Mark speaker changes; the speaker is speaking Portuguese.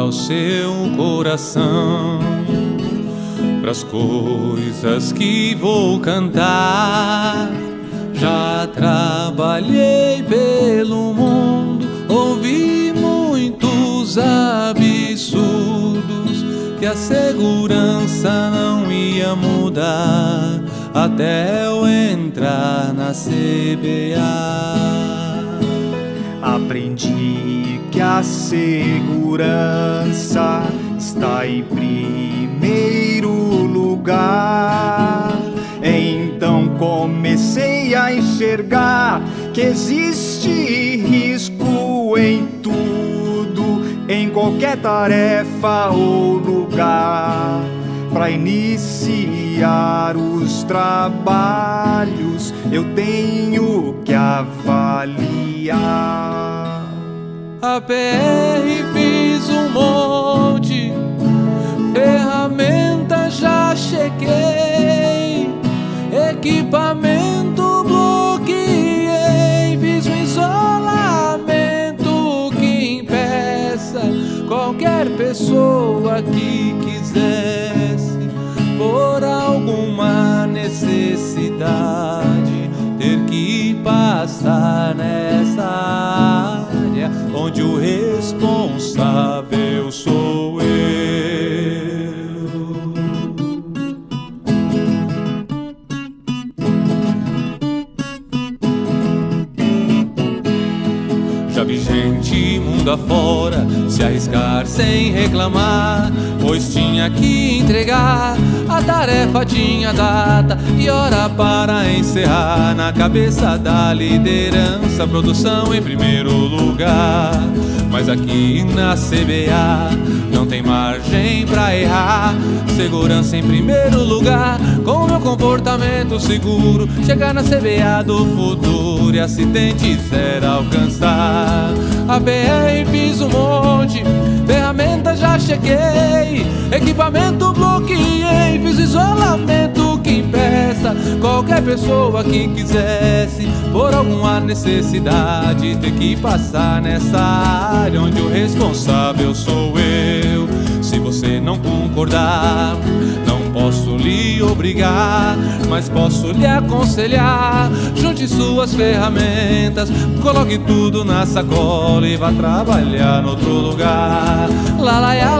Speaker 1: Abra o seu coração para as coisas que vou cantar. Já trabalhei pelo mundo, ouvi muitos absurdos que a segurança não ia mudar até eu entrar na CBA.
Speaker 2: Aprendi que a segurança está em primeiro lugar. Então comecei a enxergar que existe risco em tudo, em qualquer tarefa ou lugar. Para iniciar os trabalhos, eu tenho que avaliar.
Speaker 1: A PR fiz um monte, ferramenta já cheguei, equipamento bloqueei, fiz um isolamento que impeça qualquer pessoa que quisesse por alguma necessidade ter que passar nessa área onde o responsável sou eu. Já vi gente mundo afora se arriscar sem reclamar, pois tinha que entregar. A tarefa tinha data e hora para encerrar. Na cabeça da liderança, produção em primeiro lugar. Mas aqui na CBA não tem margem pra errar. Segurança em primeiro lugar, com meu comportamento seguro. Chegar na CBA do futuro e acidente zero alcançar. A BR fiz um monte, ferramenta já cheguei, equipamento bloqueei, qualquer pessoa que quisesse, por alguma necessidade, ter que passar nessa área onde o responsável sou eu. Se você não concordar, não posso lhe obrigar, mas posso lhe aconselhar. Junte suas ferramentas, coloque tudo na sacola e vá trabalhar no outro lugar. Lá, lá, lá.